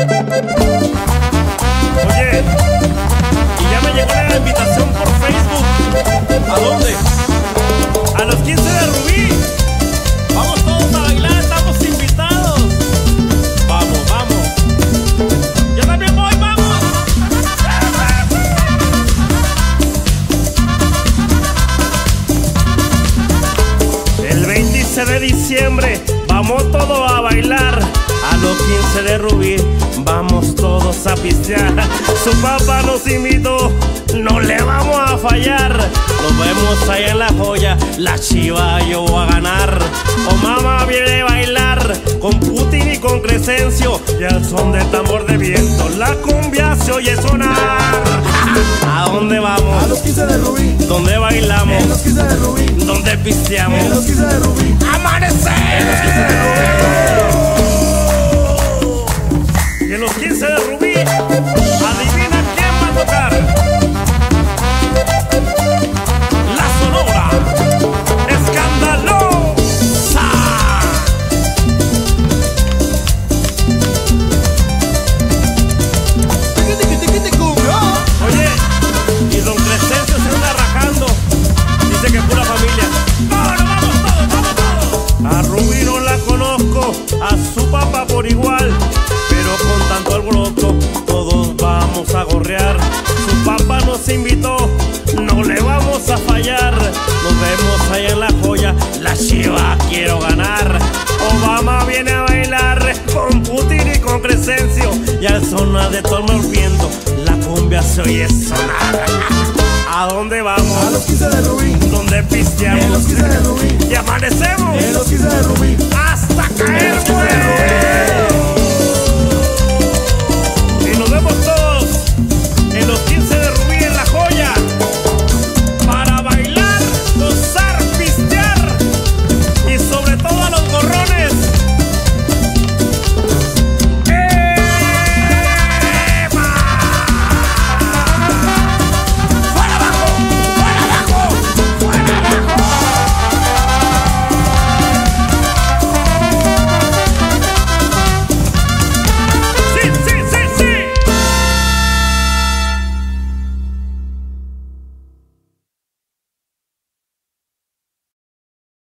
Oye, y ya me llegó la invitación por Facebook. ¿A dónde? A los 15 de Rubí. Vamos todos a bailar, estamos invitados. Vamos, vamos. Yo también voy, vamos. El 26 de diciembre vamos todos a bailar. A los 15 de Rubí vamos todos a pistear. Su papá nos invitó, no le vamos a fallar. Nos vemos ahí en la joya, la chiva yo voy a ganar. O mamá viene a bailar con Putin y con Crescencio. Y al son de tambor de viento, la cumbia se oye sonar. ¿A dónde A vamos? los 15 de Rubí, ¿Dónde en los bailamos? 15 de Rubí, ¿Dónde pisteamos? en los 15 de Rubí. Y en los 15 de Rubí, adivina quién va a tocar. La Sonora Escandalosa. Oye, y don Crescencio se anda rajando. Dice que pura familia. ¡Vámonos, vamos todos, vamos todos! A Rubí no la conozco, a su papá por igual. Quiero ganar. Obama viene a bailar con Putin y con Crescencio. Y al sonar de todo el viento, la cumbia se oye sonar. ¿A dónde A vamos? los 15 de Rubí, ¿Dónde en los pisteamos? 15 de Rubí, Y amanecemos en los 15 de Rubí. hasta caer